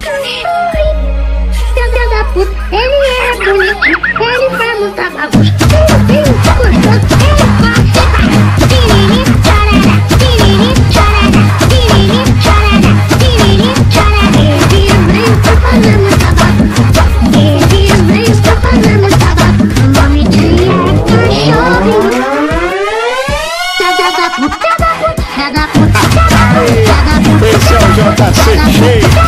Filha da puta, ele era bonito, ele faz um tabaco. Ele gostoso, ele gosta de piriri, chorará, piriri, chorará, piriri, chorará, piriri, chorará. Ele branco fazendo tabaco, ele branco fazendo tabaco. O nome dele é cachorro. Filha da puta, da puta, filha da puta. Esse é o JC Cheio.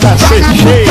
tá cheio.